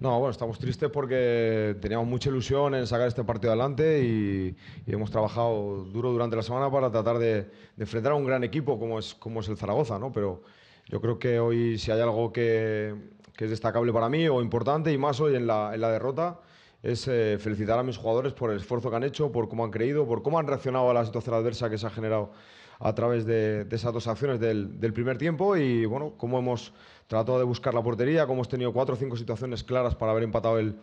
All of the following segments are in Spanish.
No, bueno, estamos tristes porque teníamos mucha ilusión en sacar este partido adelante y, hemos trabajado duro durante la semana para tratar de, enfrentar a un gran equipo como es, como es el Zaragoza, ¿no? Pero yo creo que hoy si hay algo que, es destacable para mí o importante y más hoy en la, en la derrota es eh, felicitar a mis jugadores por el esfuerzo que han hecho, por cómo han creído, por cómo han reaccionado a la situación adversa que se ha generado a través de, esas dos acciones del, primer tiempo y bueno, cómo hemos tratado de buscar la portería, cómo hemos tenido cuatro o cinco situaciones claras para haber empatado el,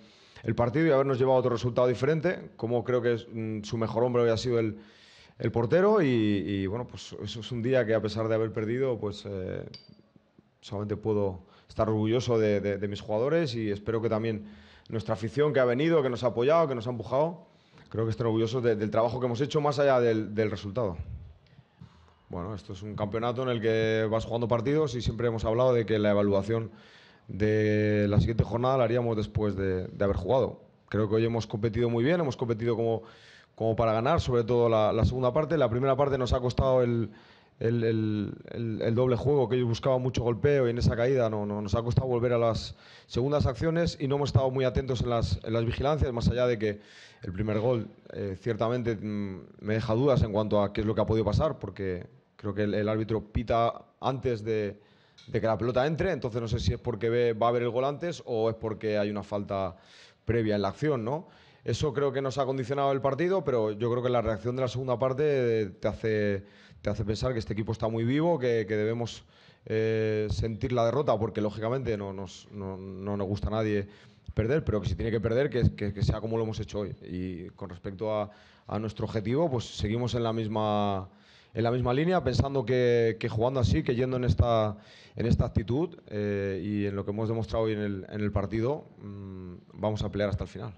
partido y habernos llevado otro resultado diferente, como creo que mm, su mejor hombre hoy ha sido el, portero y, bueno, pues eso es un día que a pesar de haber perdido, pues eh, solamente puedo estar orgulloso de, mis jugadores y espero que también nuestra afición que ha venido, que nos ha apoyado, que nos ha empujado, creo que estén orgullosos del trabajo que hemos hecho más allá del resultado. Bueno, esto es un campeonato en el que vas jugando partidos y siempre hemos hablado de que la evaluación de la siguiente jornada la haríamos después de, haber jugado. Creo que hoy hemos competido muy bien, hemos competido como, como para ganar, sobre todo la, segunda parte. La primera parte nos ha costado el, el, doble juego, que ellos buscaban mucho golpeo y en esa caída no, nos ha costado volver a las segundas acciones y no hemos estado muy atentos en las, en las vigilancias, más allá de que el primer gol eh, ciertamente mm, me deja dudas en cuanto a qué es lo que ha podido pasar, porque Creo que el, árbitro pita antes de, que la pelota entre, entonces no sé si es porque va a haber el gol antes o es porque hay una falta previa en la acción, ¿no? Eso creo que nos ha condicionado el partido, pero yo creo que la reacción de la segunda parte te hace, te hace pensar que este equipo está muy vivo, que, debemos eh, sentir la derrota, porque lógicamente no nos, no, nos gusta a nadie perder, pero que si tiene que perder, que, que, sea como lo hemos hecho hoy. Y con respecto a, a nuestro objetivo, pues seguimos en la misma en la misma línea, pensando que, jugando así, que yendo en esta, en esta actitud eh, y en lo que hemos demostrado hoy en el, en el partido, mm, vamos a pelear hasta el final.